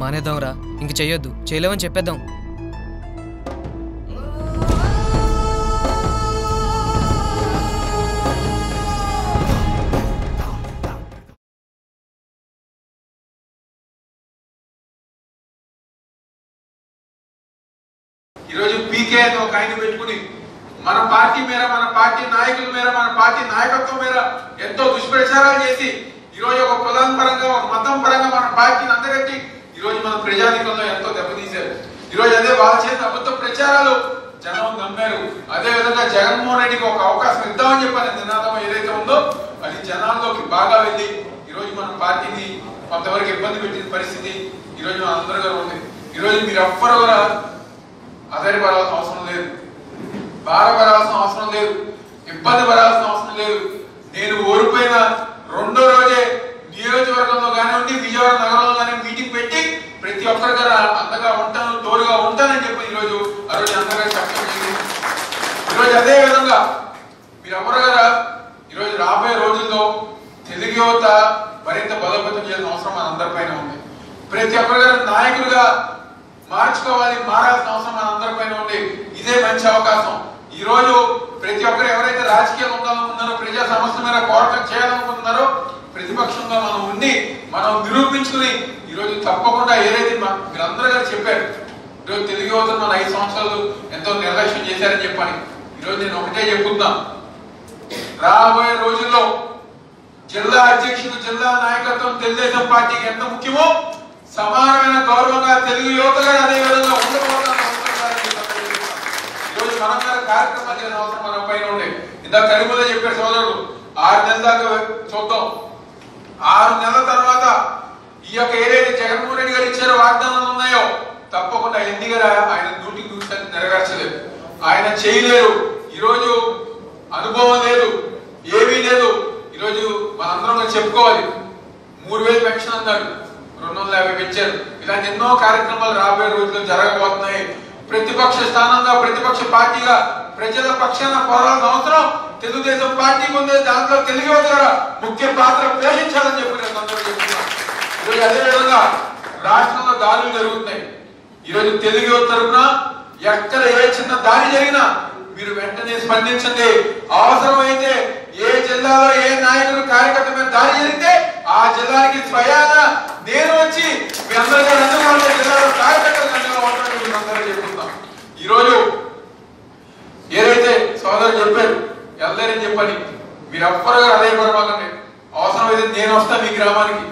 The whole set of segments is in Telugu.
మానేద్దాంరా. ఇంక చెయ్యొద్దు. చేయలేమని చెప్పేద్దాం. ఈరోజు పీకే అని ఒక ఆయన పెట్టుకుని మన పార్టీ మేర మన పార్టీ నాయకుల మేర మన పార్టీ నాయకత్వం మేర ఎంతో దుష్ప్రచారాలు చేసి ఈరోజు ఒక కులం పరంగా ఒక మతం పరంగా మన పార్టీని అందగట్టి ఈరోజు మన ప్రజానికంలో ఎంతో దెబ్బతీశారు. ఈరోజు అదే వాళ్ళ చేసిన అబద్ధ ప్రచారాలు జనం నమ్మారు. అదే విధంగా జగన్మోహన్ రెడ్డికి ఒక అవకాశం ఇద్దామని చెప్పాను నినాదం ఏదైతే ఉందో అది జనాల్లోకి బాగా వెళ్ళి ఈరోజు మన పార్టీని కొంతవరకు ఇబ్బంది పెట్టిన పరిస్థితి ఈరోజు మన అందరిగా ఉంది. ఈరోజు మీరు ఎవ్వరు కూడా ఆధారపడాల్సిన అవసరం లేదు. బాధపడాల్సిన అవసరం లేదు. ఇబ్బంది పడాల్సిన అవసరం లేదు. నేను ఓడిపోయిన రెండో రోజే నియోజకవర్గ కానివ్వండి విజయవాడ నగరంలో కానీ మీటింగ్ పెట్టి ప్రతి ఒక్కరి దగ్గర అంతగా ఉంటాను తోడుగా ఉంటానని చెప్పి ఈరోజు ఆ రోజు అంతగా చెప్పడం జరిగింది ఈరోజు అదే విధంగా మీరు ఎవరు కదా ఈరోజు రాబోయే రోజుల్లో తెలుగు యువత మరింత బలోపేతం చేయాల్సిన అవసరం మన అందరిపైన ఉంది. ప్రతి ఒక్కరు గారు నాయకులుగా మార్చుకోవాలి మారాల్సిన అవసరం మన అందరిపైన ఉంది. ఇదే మంచి అవకాశం. ఈ రోజు ప్రతి ఒక్కరు ఎవరైతే రాజకీయాలు ఉండాలనుకుంటున్నారో ప్రజా సమస్య మీద పోరాటం చేయాలనుకుంటున్నారో ప్రతిపక్షంగా మనం ఉండి మనం నిరూపించుకుని ఈ రోజు తప్పకుండా ఏదైతే మీరు మీరందరూ గారు చెప్పారు ఈరోజు తెలుగు యువతను మన ఐదు సంవత్సరాలు ఎంతో నిర్లక్ష్యం చేశారని చెప్పని ఈరోజు నేను ఒకటే చెప్పుతున్నా రాబోయే రోజుల్లో జిల్లా అధ్యక్షుడు జిల్లా నాయకత్వం తెలుగుదేశం పార్టీకి ఎంత ముఖ్యమో సమానమైన గౌరవంగా తెలుగు యువతగా అదే విధంగా ఈరోజు మనం కార్యక్రమాలు చేసిన అవసరం మన పైన ఉండే. ఇందాక కరిమూల చెప్పారు సోదరుడు ఆరు నెలల దాకా చూద్దాం. ఆరు నెలల తర్వాత ఈ యొక్క ఏదైతే జగన్మోహన్ రెడ్డి గారు ఇచ్చారో వాగ్దానాలు ఉన్నాయో తప్పకుండా ఎందుకు ఆయన డ్యూటీ నూరు నెరవేర్చలేదు. ఆయన చేయలేరు. ఈరోజు అనుభవం లేదు ఏమీ లేదు. ఈరోజు మనందరం చెప్పుకోవాలి. మూడు వేలు పెన్షన్ అన్నాడు రెండు వందల యాభై పెంచారు. ఇలాంటి ఎన్నో కార్యక్రమాలు రాబోయే రోజుల్లో జరగబోతున్నాయి. ప్రతిపక్ష స్థానంగా ప్రతిపక్ష పార్టీగా ప్రజల పక్షాన పోరాడాల్సిన అవసరం. తెలుగుదేశం పార్టీ ఉంది దాంట్లో తెలుగు ద్వారా ముఖ్య పాత్ర పోషించాలని చెప్పి నేను అందరూ చెప్తున్నాను. ఈరోజు అదే విధంగా రాష్ట్రంలో దాడులు జరుగుతున్నాయి. ఈరోజు తెలుగు తరఫున తరపున ఎక్కడ ఏ చిన్న దాడి జరిగినా మీరు వెంటనే స్పందించండి. అవసరమైతే ఏ జిల్లాలో ఏ నాయకుడు కార్యకర్త మీద దాడి జరిగితే ఆ జిల్లాకి స్వయాన నేను వచ్చి మీ అందరికీ అందులో జిల్లాలో కార్యకర్తలు అందులో ఉంటారని ఈరోజు ఏదైతే సోదరు చెప్పారు వెళ్తారని చెప్పని మీరు ఎవ్వరుగా అదే పడవాలండి అవసరమైతే నేను వస్తా మీ గ్రామానికి.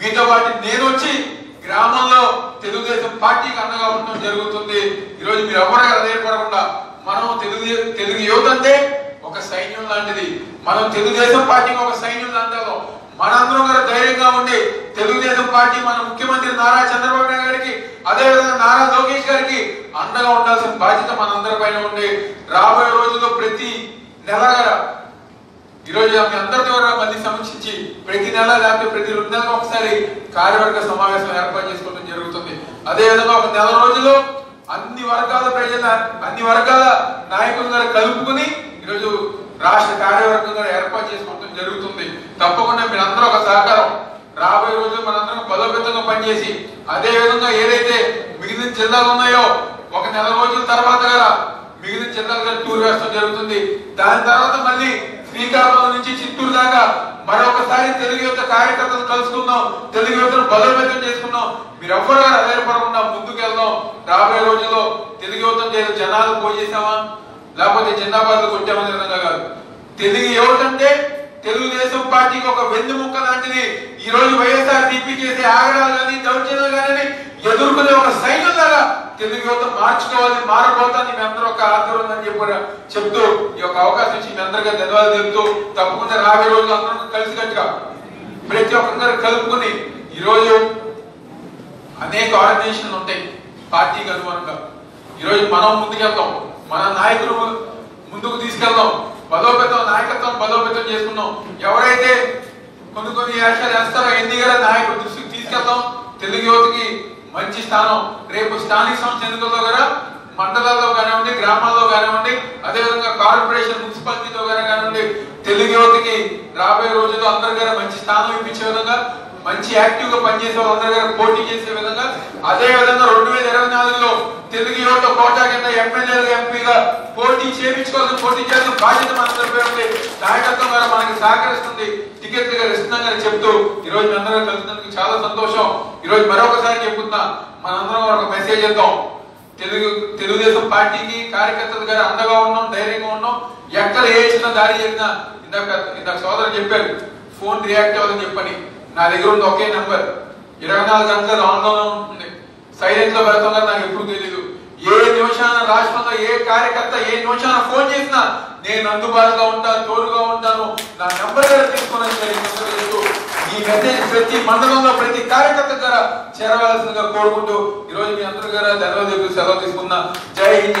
మీతో పాటు నేను వచ్చి గ్రామంలో తెలుగుదేశం పార్టీకి అండగా ఉండడం జరుగుతుంది. ఈరోజు మీరు ఎవరుగా అదే పడకుండా మనం తెలుగు తెలుగు యువత అంటే ఒక సైన్యం లాంటిది. మనం తెలుగుదేశం పార్టీకి ఒక సైన్యం లాంటి మనందరం కూడా ధైర్యంగా ఉండి తెలుగుదేశం పార్టీ మన ముఖ్యమంత్రి నారా చంద్రబాబు నాయుడు గారికి అదే విధంగా నారా లోకేష్ గారికి అండగా ఉండాల్సిన బాధ్యత మనందరి పైన ఉండి రాబోయే రోజుల్లో ప్రతి నెల ఈ ఈరోజు మీ అందరి ద్వారా మళ్ళీ సమీక్షించి ప్రతి నెల లేకపోతే ప్రతి రెండు నెలలకు ఒకసారి కార్యవర్గ సమావేశం ఏర్పాటు చేసుకోవడం జరుగుతుంది. అదే విధంగా ఒక నెల రోజుల్లో అన్ని వర్గాల ప్రజల అన్ని వర్గాల నాయకులు కూడా కలుపుకుని ఈరోజు రాష్ట్ర కార్యవర్గం ఏర్పాటు చేసుకోవడం జరుగుతుంది. తప్పకుండా మీరందరూ ఒక సహకారం. రాబోయే రోజులు మనందరం బలోపేతంగా పనిచేసి అదే విధంగా ఏదైతే మిగిలిన జిల్లాలు ఉన్నాయో ఒక నెల రోజుల తర్వాత కదా మిగిలిన జిల్లాలుగా టూర్ వేస్తాం జరుగుతుంది. దాని తర్వాత మళ్ళీ శ్రీకాకుళం నుంచి చిత్తూరు దాకా మరొకసారి తెలుగు యువత కార్యకర్తలు కలుసుకుందాం. తెలుగు యువతను బలోపేతం చేసుకుందాం. మీరు ఎవ్వరు అధైర్యపడకుండా ముందుకు వెళ్దాం రాబోయే రోజుల్లో తెలుగు యువత చేసే జనాలు పోజేసామా లేకపోతే జిందాబాద్లు కొట్టామని విధంగా కాదు. తెలుగు యువత అంటే తెలుగుదేశం పార్టీకి ఒక వెన్నుముక్క లాంటిది ఈ రోజు వైఎస్ఆర్ సిపి చేసే ఆగడాలు కానీ దౌర్జన్యాలు కానీ ఎదుర్కొనే ఒక సైన్యం తెలుగు యువత మార్చుకోవాలి మారబోతాన్ని మీ అందరూ ఒక ఆందోళన అని చెప్పి చెప్తూ ఈ యొక్క అవకాశం ఇచ్చి మీ అందరికీ ధన్యవాదాలు చెప్తూ తప్పకుండా రాబోయే రోజులు అందరం కలిసికట్టుగా ప్రతి ఒక్కరు కలుపుకొని ఈ రోజు అనేక ఆర్గనైజేషన్లు ఉంటాయి పార్టీకి అనుగుణంగా. ఈరోజు మనం ముందుకెళ్తాం మన నాయకులు ముందుకు తీసుకెళ్దాం బలోపేతం నాయకత్వం బలోపేతం చేసుకున్నాం. ఎవరైతే కొన్ని కొన్ని వ్యాఖ్యలు వేస్తారో ఎన్ని గారి నాయకుల దృష్టికి తీసుకెళ్తాం తెలుగు యువతకి మంచి స్థానం. రేపు స్థానిక సంస్థ ఎన్నికల్లో కూడా మండలాల్లో కానివ్వండి గ్రామాల్లో కానివ్వండి అదేవిధంగా కార్పొరేషన్ మున్సిపాలిటీలో కానివ్వండి తెలుగు యువతకి రాబోయే రోజుల్లో అందరి గారు మంచి స్థానం ఇప్పించే విధంగా మంచి యాక్టివ్గా పనిచేసే వాళ్ళందరి గారు పోటీ చేసే విధంగా అదే విధంగా రెండు వేల ఇరవై నాలుగులో తెలుగు యువత కోటా కింద ఎమ్మెల్యేలు ఎంపీగా పోటీ చేయించుకోవాల్సిన పోటీ చేయాల్సిన బాధ్యత మనందరిపై ఉంది. నాయకత్వం గారు మనకి సహకరిస్తుంది. టికెట్ గారు చెప్తూ ఈ రోజు అందరం అందరూ కలిసినందుకు చాలా సంతోషం. ఈ రోజు మరొకసారి చెప్తున్నా మనందరం ఒక మెసేజ్ ఇద్దాం తెలుగు తెలుగుదేశం పార్టీకి కార్యకర్తలు గారు అండగా ఉన్నాం ధైర్యంగా ఉన్నాం. ఎక్కడ ఏ చిన్న దారి చేసినా ఇందాక ఇందాక సోదరు చెప్పారు ఫోన్ రియాక్ట్ అవ్వదని చెప్పని. నా దగ్గర ఉంది ఒకే నెంబర్. ఇరవై నాలుగు గంటలు ఆన్లైన్ ఉంటుంది సైలెంట్లో పెడతాం నాకు ఎప్పుడు తెలియదు. ఏ నిమిషాన రాష్ట్రంలో ఏ కార్యకర్త ఏ నిమిషాన ఫోన్ చేసినా నేను అందుబాటులో ఉంటాను తోడుగా ఉంటాను. నా నెంబర్ కూడా తీసుకున్నాను ఈ మెసేజ్ ప్రతి మండలంలో ప్రతి కార్యకర్త ద్వారా చేరవలసిందిగా కోరుకుంటూ ఈ రోజు మీ అందరి ద్వారా ధన్యవాదాలు సెలవు తీసుకున్నా జై హింద్